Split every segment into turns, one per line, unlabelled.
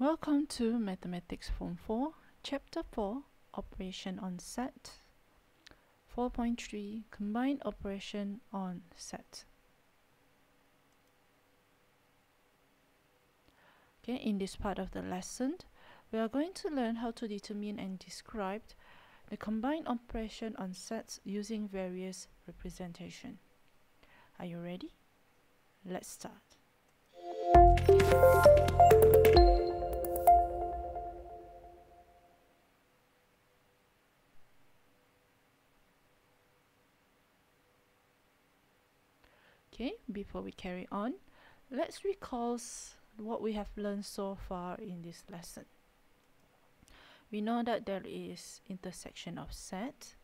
Welcome to Mathematics Form 4, Chapter 4, Operation on Set. 4.3 Combined Operation on Set. Okay, in this part of the lesson, we are going to learn how to determine and describe the combined operation on sets using various representation. Are you ready? Let's start. Okay, before we carry on, let's recall what we have learned so far in this lesson. We know that there is intersection of set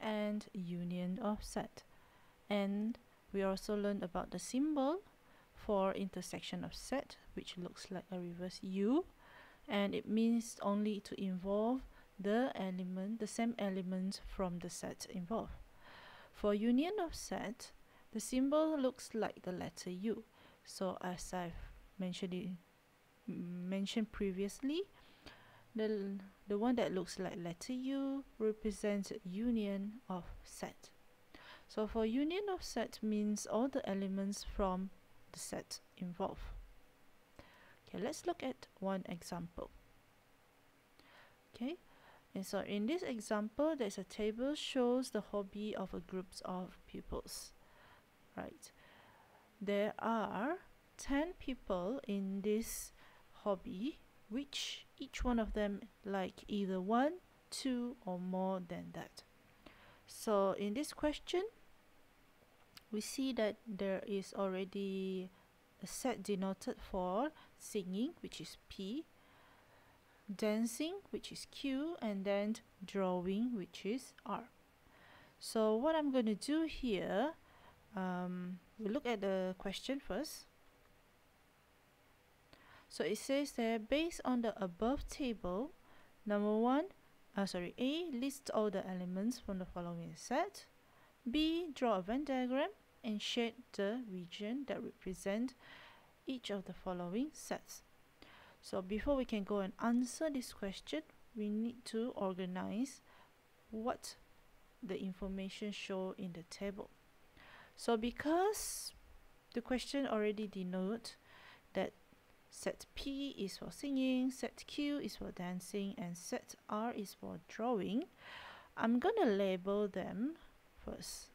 and union of set. And we also learned about the symbol for intersection of set, which looks like a reverse U. And it means only to involve the element, the same element from the set involved. For union of set, the symbol looks like the letter U. So as I've mentioned it, mentioned previously, the, the one that looks like letter U represents union of set. So for union of set means all the elements from the set involved. Okay, let's look at one example. Okay, and so in this example, there's a table shows the hobby of a group of pupils right? There are 10 people in this hobby which each one of them like either one two or more than that. So in this question we see that there is already a set denoted for singing which is P dancing which is Q and then drawing which is R. So what I'm going to do here um, we look at the question first. So it says that based on the above table number one uh, sorry A lists all the elements from the following set. B draw a Venn diagram and shade the region that represent each of the following sets. So before we can go and answer this question we need to organize what the information show in the table so because the question already denote that set P is for singing, set Q is for dancing, and set R is for drawing, I'm going to label them first.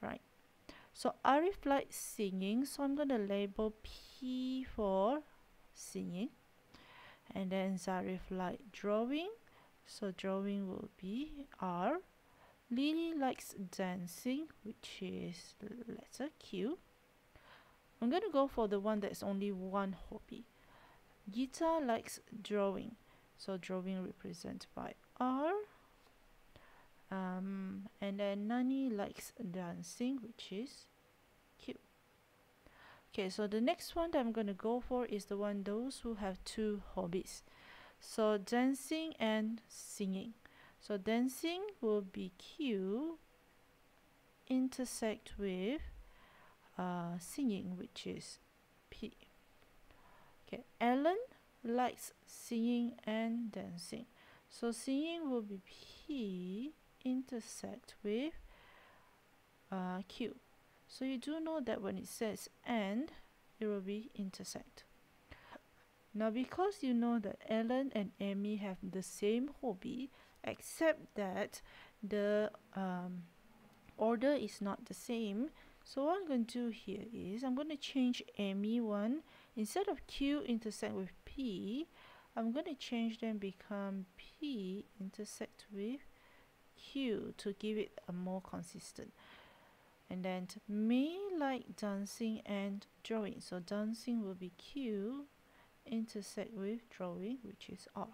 Right. So Arif likes singing, so I'm going to label P for singing. And then Zarif like drawing, so drawing will be R. Lily likes dancing, which is letter Q. I'm going to go for the one that's only one hobby. Gita likes drawing, so drawing represented by R. Um, and then Nani likes dancing, which is Q. Okay, so the next one that I'm going to go for is the one those who have two hobbies. So dancing and singing. So dancing will be Q intersect with uh, singing which is P. Okay, Ellen likes singing and dancing. So singing will be P intersect with uh, Q. So you do know that when it says and, it will be intersect. Now because you know that Ellen and Amy have the same hobby, except that the um, order is not the same. So what I'm going to do here is I'm going to change ME1 instead of Q intersect with P I'm going to change them become P intersect with Q to give it a more consistent. And then May like dancing and drawing. So dancing will be Q intersect with drawing which is R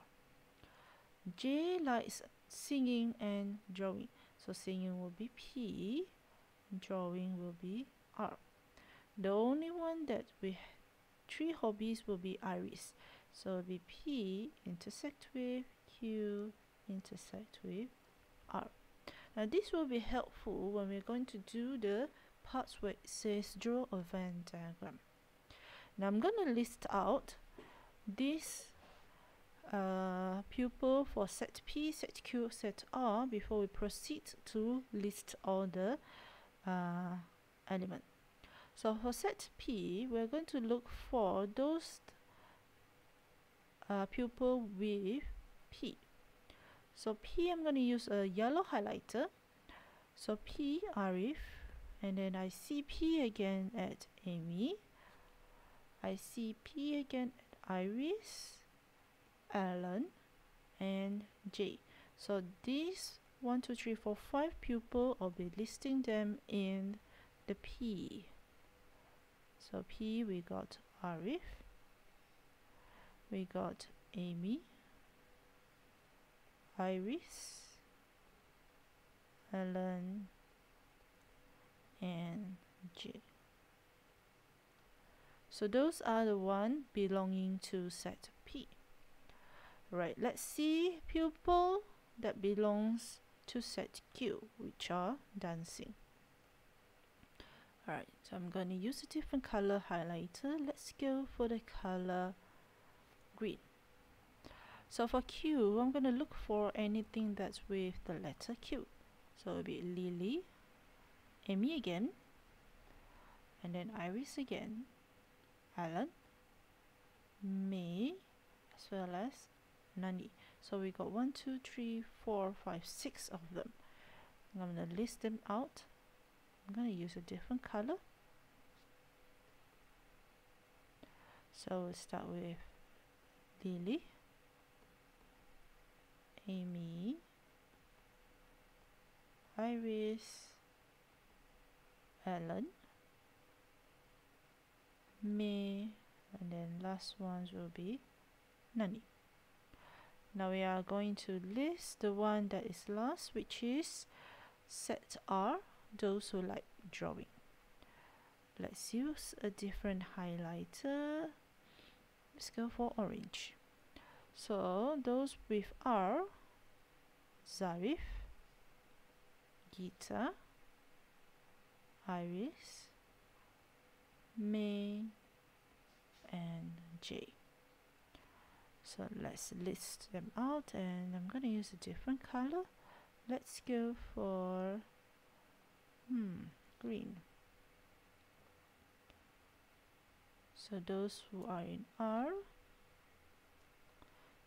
J likes singing and drawing. So singing will be P, drawing will be R. The only one that we three hobbies will be Iris. So it'll be P intersect with Q intersect with R. Now this will be helpful when we're going to do the parts where it says draw a Venn diagram. now I'm going to list out this uh, pupil for set P, set Q, set R before we proceed to list all the uh, elements. So for set P, we're going to look for those uh, pupil with P. So P, I'm going to use a yellow highlighter. So P, Arif, and then I see P again at Amy. I see P again at Iris, Alan, and J. So these 1, 2, 3, 4, 5 pupil, I'll be listing them in the P. So P, we got Arif, we got Amy, Iris, Alan, and J. So those are the one belonging to set. Right, let's see pupil that belongs to set Q, which are dancing. Alright, so I'm going to use a different color highlighter. Let's go for the color green. So for Q, I'm going to look for anything that's with the letter Q. So it'll be Lily, Amy again, and then Iris again, Alan, May, as well as Nani. So we got one, two, three, four, five, six of them. I'm going to list them out I'm going to use a different color so we'll start with Lily Amy Iris Ellen May and then last ones will be Nani now we are going to list the one that is last which is set R those who like drawing. Let's use a different highlighter. Let's go for orange. So those with R, Zarif, Gita, Iris, May, and J. So let's list them out and I'm going to use a different color. Let's go for Hmm, green. So those who are in R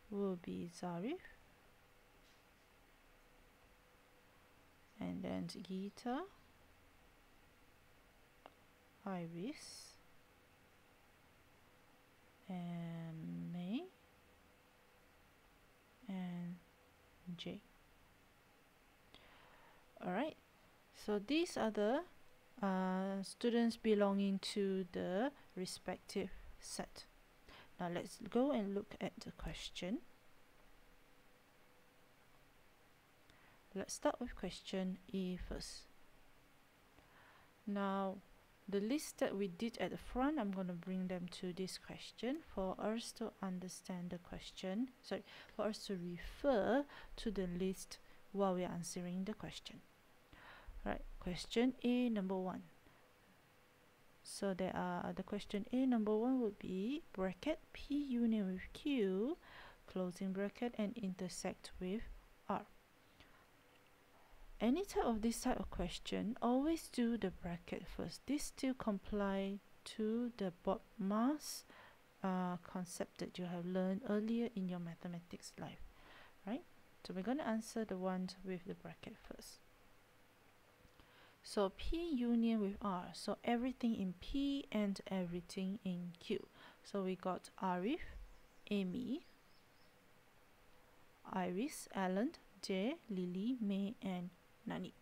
will be Zarif and then Gita, Iris and May and J. Alright, so these are the uh, students belonging to the respective set. Now let's go and look at the question. Let's start with question E first. Now the list that we did at the front, I'm going to bring them to this question for us to understand the question, sorry, for us to refer to the list while we're answering the question. Right, question A number one. So there are the question A number one would be bracket P union with Q, closing bracket and intersect with. Any type of this type of question, always do the bracket first. This still comply to the BODMAS uh, concept that you have learned earlier in your mathematics life, right? So we're going to answer the ones with the bracket first. So P union with R. So everything in P and everything in Q. So we got Arif, Amy, Iris, Alan, J, Lily, May, and Nani.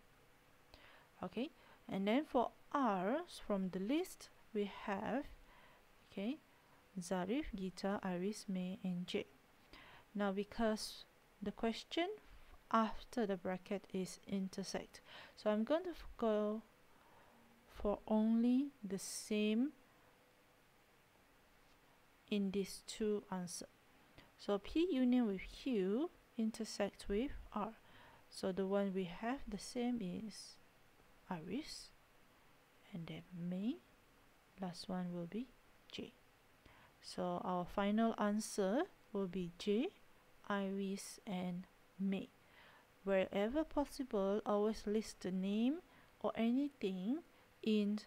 Okay, and then for R from the list we have okay Zarif, Gita, Iris, May, and J. Now because the question after the bracket is intersect. So I'm going to go for only the same in these two answers. So P union with Q intersect with R. So the one we have the same is Iris and then May. Last one will be J. So our final answer will be J, Iris and May. Wherever possible, always list the name or anything in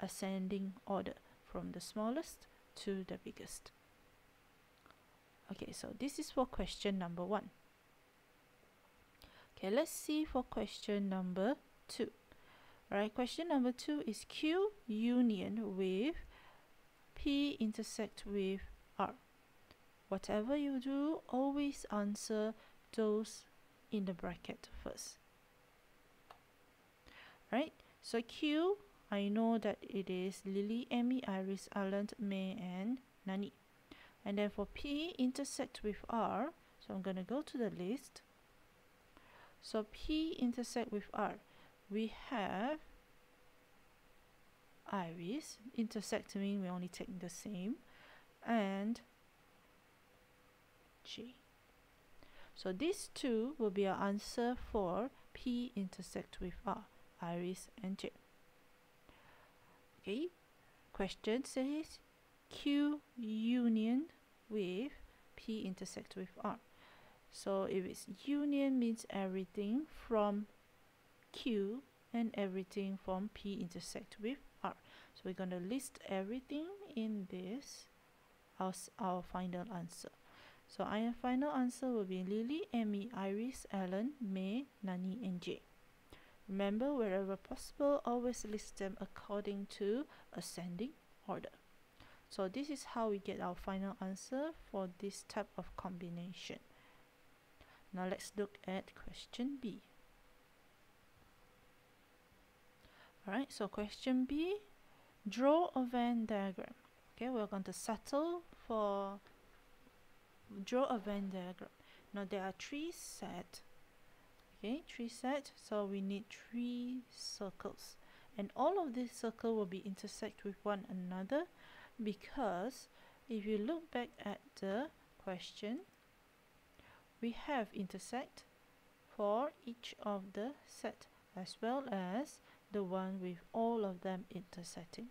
ascending order from the smallest to the biggest. Okay, so this is for question number one. Okay, let's see for question number two. Alright, question number two is Q union with P intersect with R. Whatever you do, always answer those in the bracket first. Right, so Q, I know that it is Lily, Amy, Iris, Alan, May, and Nani. And then for P intersect with R, so I'm going to go to the list. So P intersect with R, we have Iris, intersect mean we only take the same, and J. So these two will be our answer for P intersect with R, Iris and J. Okay, question says Q union with P intersect with R. So if it's union means everything from Q and everything from P intersect with R. So we're going to list everything in this as our final answer. So our final answer will be Lily, Amy, Iris, Ellen, May, Nani and Jay. Remember, wherever possible, always list them according to ascending order. So this is how we get our final answer for this type of combination. Now let's look at question B. Alright, so question B, draw a Venn diagram. Okay, we're going to settle for draw a Venn diagram. Now there are three sets. Okay, three sets. So we need three circles. And all of these circles will be intersect with one another because if you look back at the question, we have intersect for each of the set as well as the one with all of them intersecting.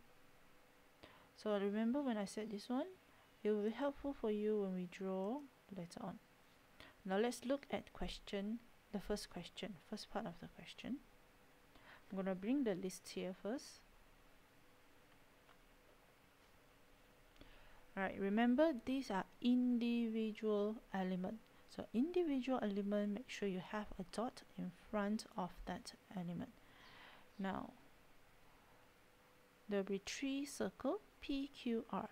So remember when I said this one, it will be helpful for you when we draw later on. Now let's look at question, the first question, first part of the question. I'm going to bring the list here first. Alright, remember these are individual element. So individual element, make sure you have a dot in front of that element. Now, there will be three circle P, Q, R.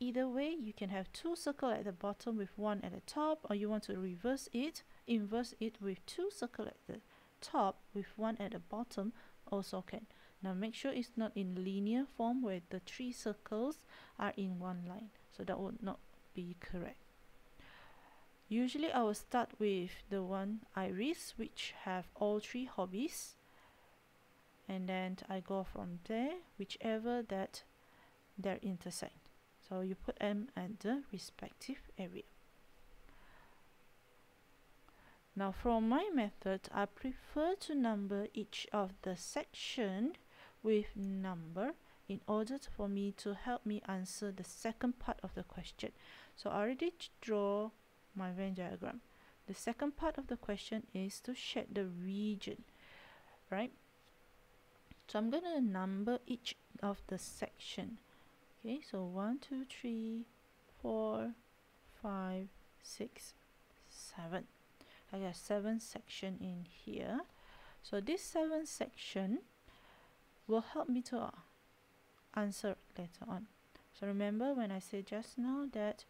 Either way, you can have two circle at the bottom with one at the top, or you want to reverse it, inverse it with two circle at the top with one at the bottom, also can. Now make sure it's not in linear form where the three circles are in one line. So that would not be correct. Usually I will start with the one Iris which have all three hobbies. And then I go from there whichever that they intersect. So you put them at the respective area. Now from my method I prefer to number each of the section with number in order for me to help me answer the second part of the question. So I already draw my Venn diagram. The second part of the question is to shed the region right? So I'm going to number each of the section. Okay so one two three four five six seven. I got seven section in here. So this seven section will help me to answer later on. So remember when I said just now that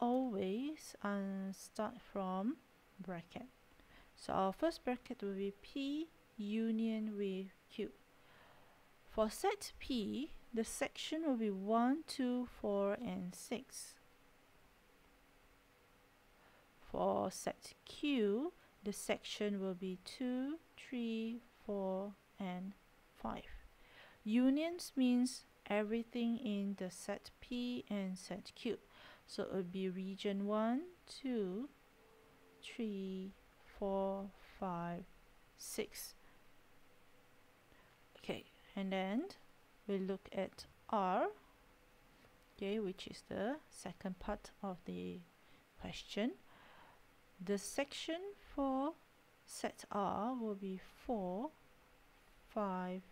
always uh, start from bracket so our first bracket will be P union with Q. For set P, the section will be 1, 2, 4, and 6. For set Q, the section will be 2, 3, 4, and 5. Unions means everything in the set P and set Q. So it would be region 1, 2, 3, 4, 5, 6 okay and then we look at R okay which is the second part of the question. The section for set R will be 4 5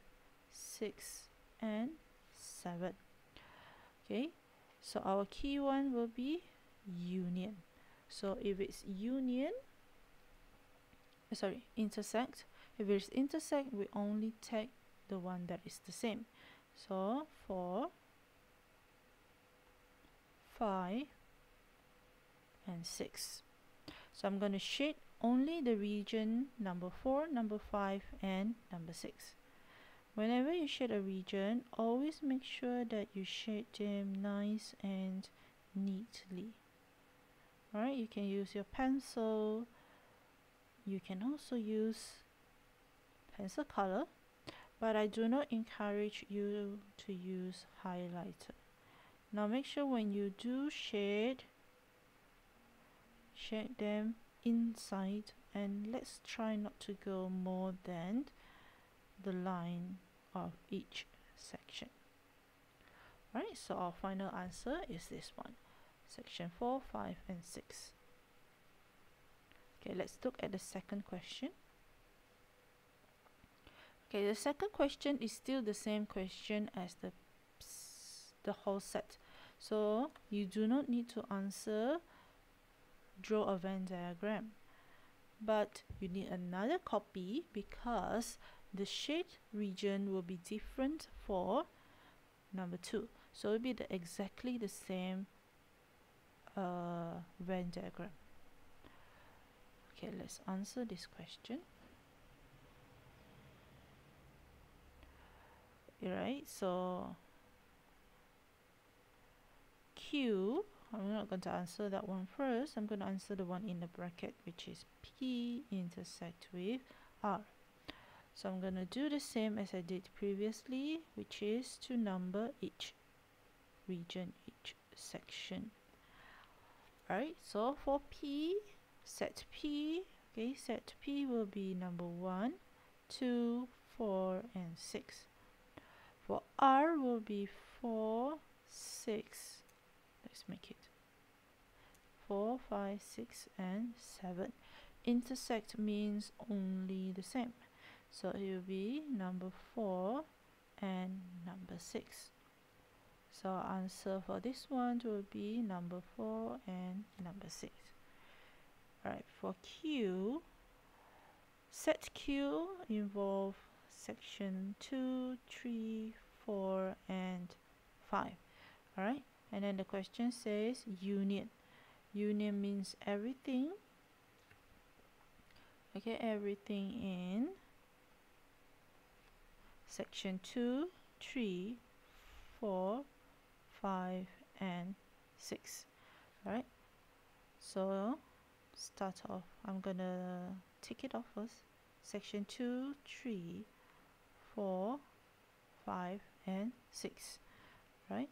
6 and 7 okay so our key one will be union. So if it's union uh, sorry intersect if it's intersect we only take the one that is the same. So 4 5 and 6 so I'm going to shade only the region number 4 number 5 and number 6 whenever you shade a region always make sure that you shade them nice and neatly. Alright you can use your pencil. You can also use pencil color but I do not encourage you to use highlighter. Now make sure when you do shade shade them inside and let's try not to go more than the line of each section. Alright, so our final answer is this one. Section 4, 5 and 6 okay let's look at the second question. Okay the second question is still the same question as the the whole set. So you do not need to answer draw a Venn diagram. But you need another copy because the shade region will be different for number two. So it will be the exactly the same uh, Venn diagram. Okay let's answer this question. Alright so Q I'm not going to answer that one first. I'm going to answer the one in the bracket which is P intersect with R so I'm going to do the same as I did previously which is to number each region each section. Alright so for P set P okay set P will be number 1 2 4 and 6 for R will be 4 6 let's make it 4 5 6 and 7 intersect means only the same so it will be number 4 and number 6 so answer for this one will be number 4 and number 6 alright for Q set Q involve section 2 3 4 and 5 alright and then the question says union union means everything. Okay everything in section 2 3 4 5 and 6 right so start off. I'm gonna take it off first. Section 2 3 4 5 and 6 right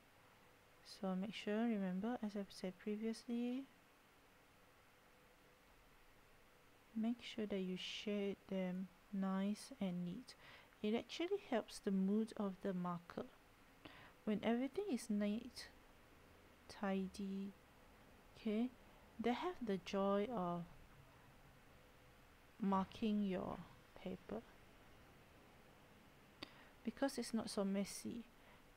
so make sure remember as I've said previously make sure that you shade them nice and neat it actually helps the mood of the marker when everything is neat tidy okay they have the joy of marking your paper. Because it's not so messy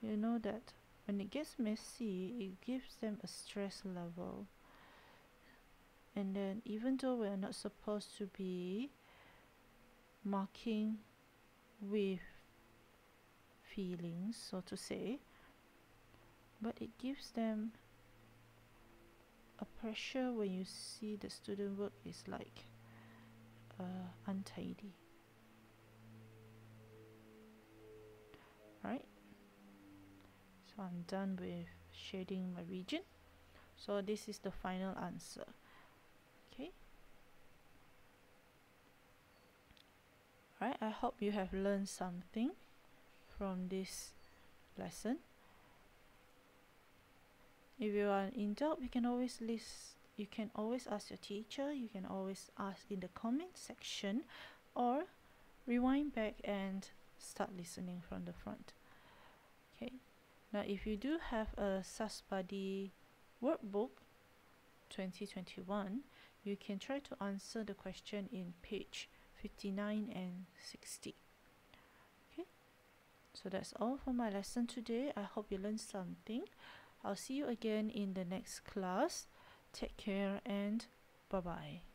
you know that when it gets messy it gives them a stress level. And then even though we're not supposed to be marking with feelings so to say but it gives them a pressure when you see the student work is like uh, untidy. Right so I'm done with shading my region. So this is the final answer okay right I hope you have learned something from this lesson. If you are in doubt you can always list you can always ask your teacher you can always ask in the comment section or rewind back and start listening from the front. Okay Now, if you do have a SAS workbook 2021, you can try to answer the question in page 59 and 60. Okay, so that's all for my lesson today. I hope you learned something. I'll see you again in the next class. Take care and bye bye.